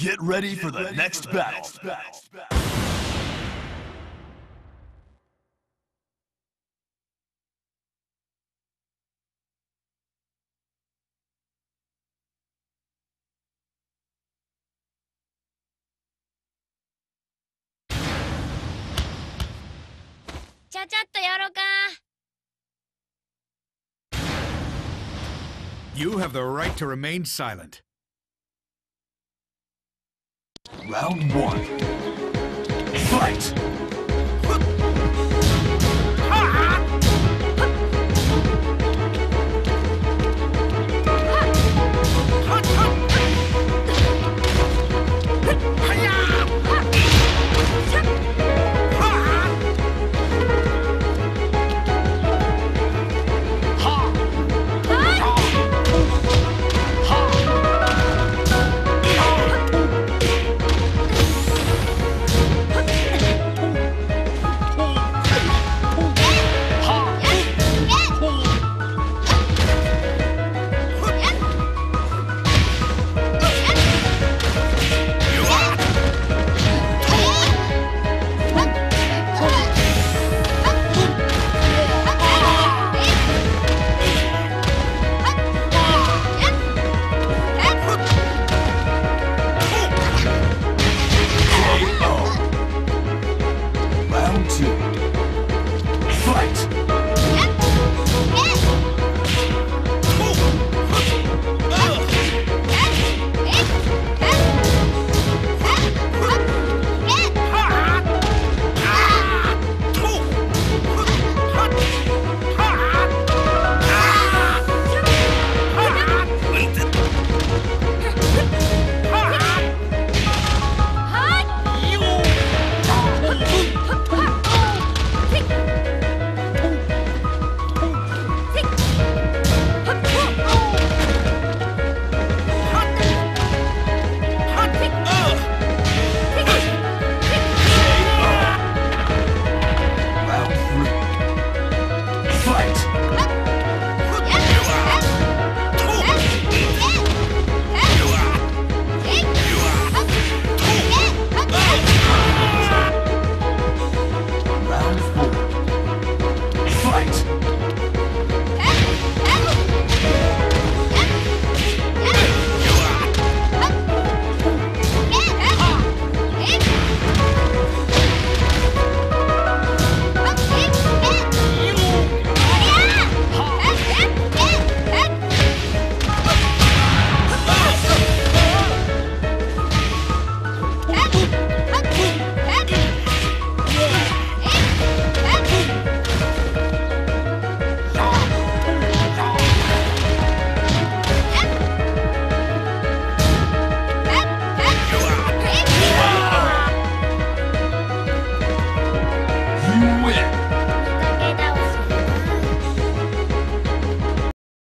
Get ready for the next battle. You have the right to remain silent. Round one. Fight!